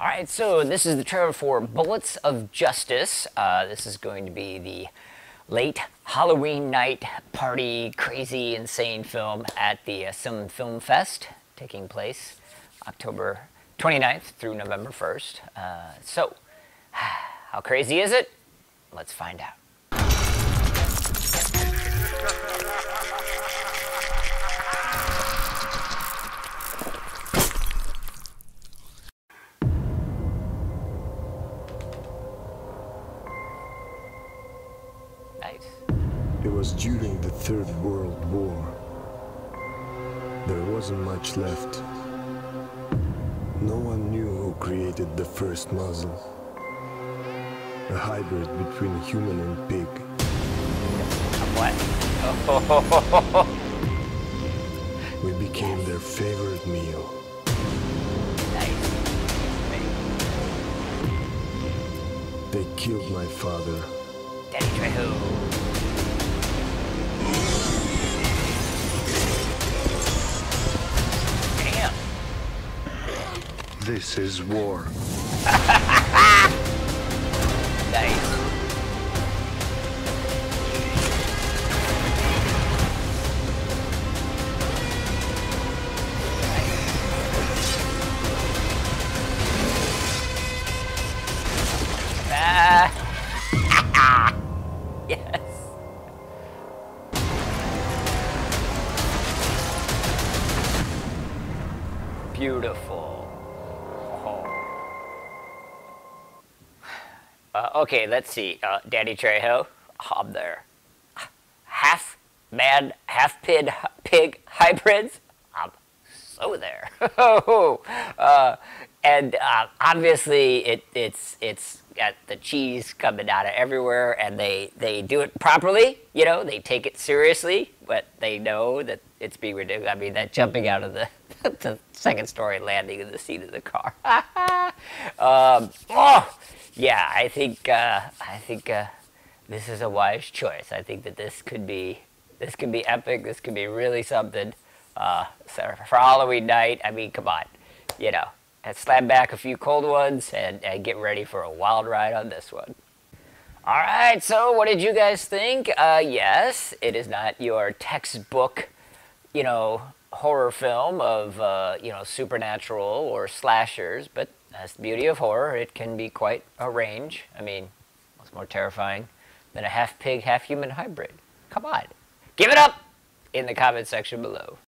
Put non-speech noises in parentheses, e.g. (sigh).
All right, so this is the trailer for Bullets of Justice. Uh, this is going to be the late Halloween night party, crazy, insane film at the uh, Sin Film Fest, taking place October 29th through November 1st. Uh, so, (sighs) how crazy is it? Let's find out. Nice. It was during the Third World War. There wasn't much left. No one knew who created the first muzzle. A hybrid between human and pig. What? (laughs) We became their favorite meal. nice. They killed my father. Danny Trejo. Damn. This is war. (laughs) Beautiful. Oh. Uh, okay, let's see. Uh, Danny Trejo, I'm there. Half man, half pig, pig hybrids. I'm so there. (laughs) uh, and uh, obviously, it, it's it's got the cheese coming out of everywhere, and they they do it properly. You know, they take it seriously, but they know that it's being ridiculous. I mean, that jumping out of the (laughs) the second story landing in the seat of the car. (laughs) um, oh, yeah, I think uh, I think uh, this is a wise choice. I think that this could be this could be epic. This could be really something. Uh, so for Halloween night, I mean, come on, you know, and slam back a few cold ones and, and get ready for a wild ride on this one. All right, so what did you guys think? Uh, yes, it is not your textbook, you know, horror film of, uh, you know, supernatural or slashers, but that's the beauty of horror. It can be quite a range. I mean, what's more terrifying than a half pig, half human hybrid? Come on. Give it up in the comment section below.